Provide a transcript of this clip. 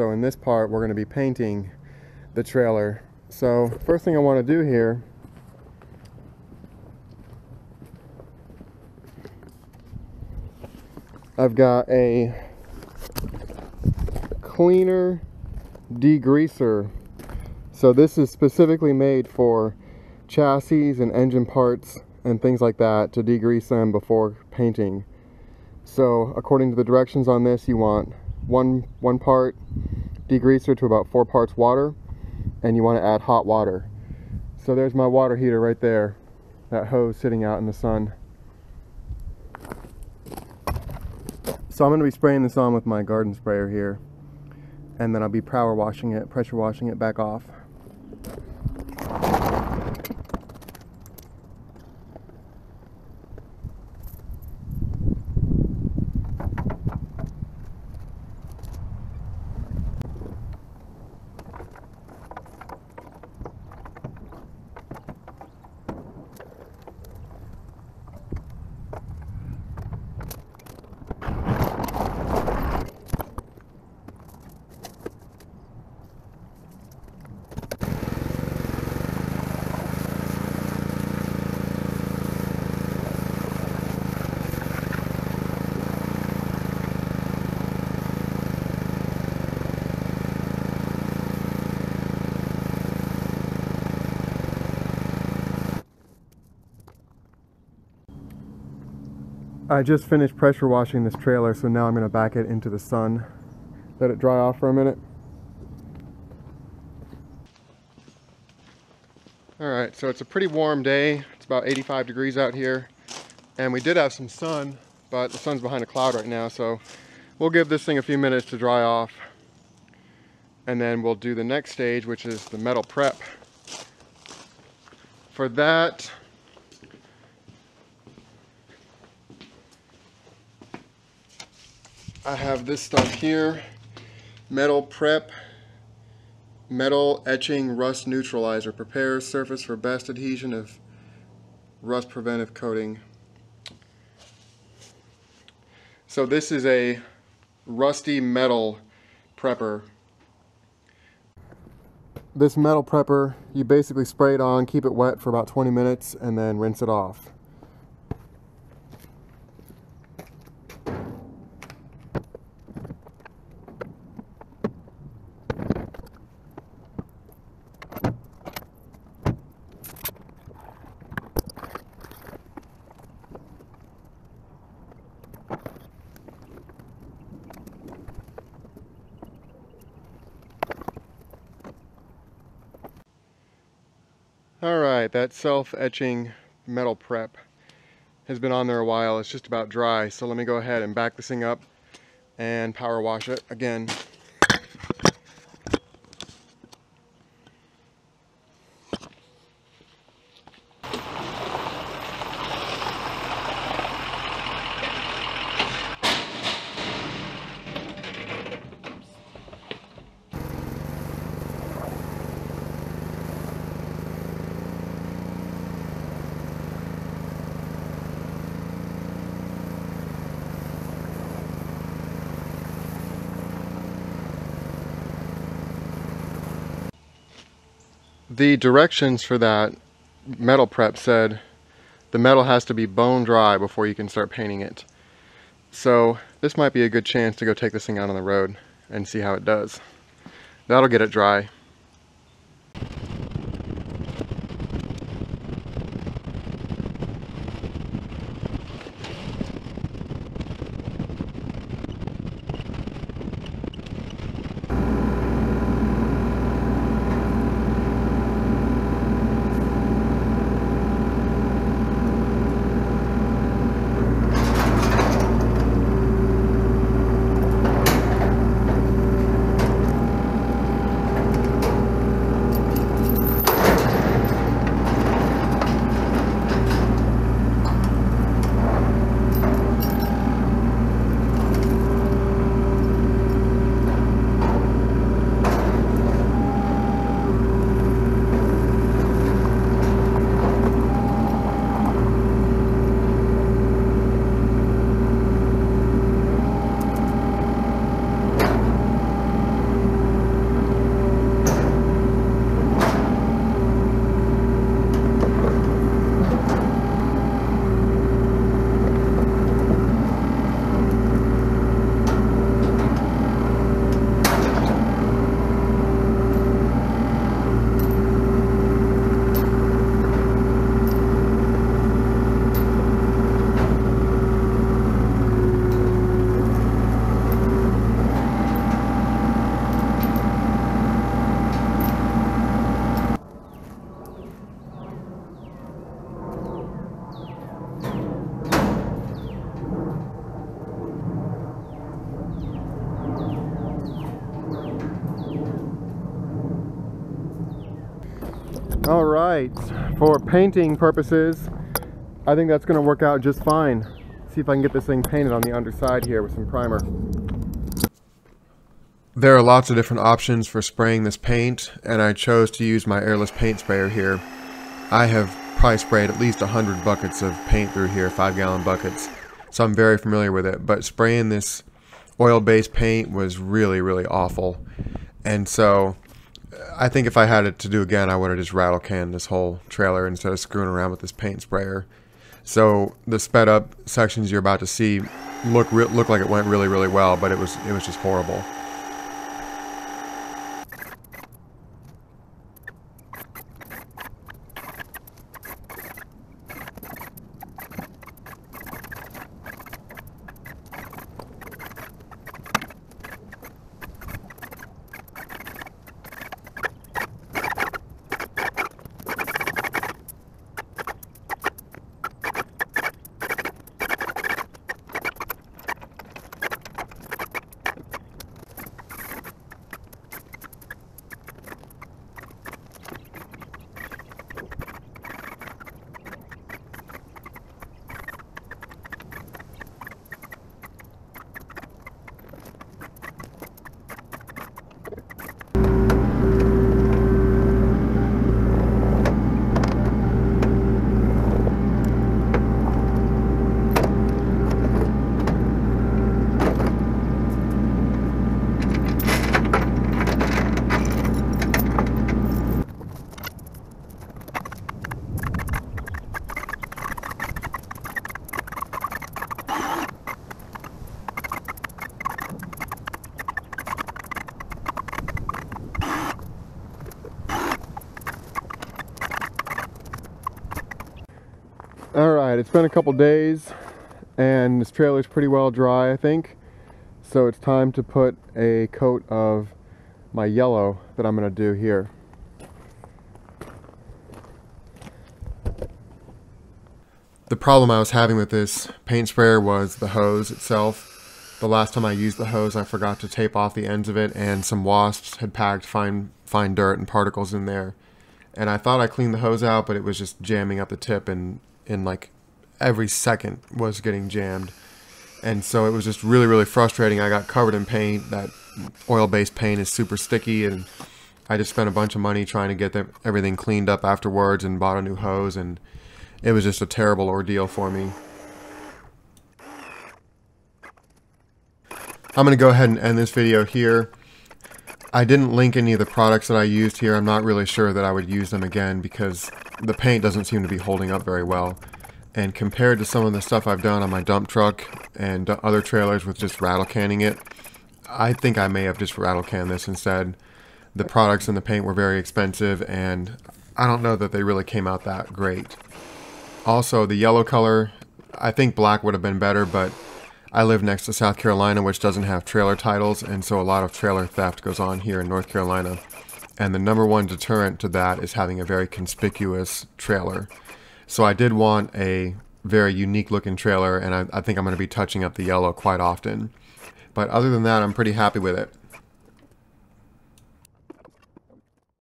So in this part, we're going to be painting the trailer. So first thing I want to do here I've got a cleaner degreaser. So this is specifically made for chassis and engine parts and things like that to degrease them before painting. So according to the directions on this, you want one, one part degreaser to about four parts water and you want to add hot water. So there's my water heater right there, that hose sitting out in the sun. So I'm going to be spraying this on with my garden sprayer here and then I'll be power washing it, pressure washing it back off. I just finished pressure washing this trailer, so now I'm going to back it into the sun. Let it dry off for a minute. Alright, so it's a pretty warm day. It's about 85 degrees out here. And we did have some sun, but the sun's behind a cloud right now, so we'll give this thing a few minutes to dry off. And then we'll do the next stage, which is the metal prep. For that, I have this stuff here, metal prep, metal etching rust neutralizer, prepares surface for best adhesion of rust preventive coating. So this is a rusty metal prepper. This metal prepper, you basically spray it on, keep it wet for about 20 minutes, and then rinse it off. All right, that self-etching metal prep has been on there a while. It's just about dry. So let me go ahead and back this thing up and power wash it again. The directions for that metal prep said the metal has to be bone dry before you can start painting it. So this might be a good chance to go take this thing out on the road and see how it does. That'll get it dry. All right, for painting purposes, I think that's gonna work out just fine. See if I can get this thing painted on the underside here with some primer. There are lots of different options for spraying this paint, and I chose to use my airless paint sprayer here. I have probably sprayed at least 100 buckets of paint through here, 5 gallon buckets, so I'm very familiar with it, but spraying this oil-based paint was really, really awful. And so I think if I had it to do again, I would have just rattle canned this whole trailer instead of screwing around with this paint sprayer. So the sped up sections you're about to see look look like it went really really well, but it was it was just horrible. All right, it's been a couple days and this trailer is pretty well dry, I think. So it's time to put a coat of my yellow that I'm gonna do here. The problem I was having with this paint sprayer was the hose itself. The last time I used the hose, I forgot to tape off the ends of it and some wasps had packed fine, fine dirt and particles in there. And I thought I cleaned the hose out, but it was just jamming up the tip and in like every second was getting jammed. And so it was just really, really frustrating. I got covered in paint. That oil-based paint is super sticky and I just spent a bunch of money trying to get everything cleaned up afterwards and bought a new hose and it was just a terrible ordeal for me. I'm going to go ahead and end this video here. I didn't link any of the products that I used here. I'm not really sure that I would use them again because the paint doesn't seem to be holding up very well. And compared to some of the stuff I've done on my dump truck and other trailers with just rattle canning it, I think I may have just rattle canned this instead. The products and the paint were very expensive and I don't know that they really came out that great. Also, the yellow color, I think black would have been better, but I live next to South Carolina, which doesn't have trailer titles, and so a lot of trailer theft goes on here in North Carolina. And the number one deterrent to that is having a very conspicuous trailer. So I did want a very unique looking trailer, and I, I think I'm going to be touching up the yellow quite often. But other than that, I'm pretty happy with it.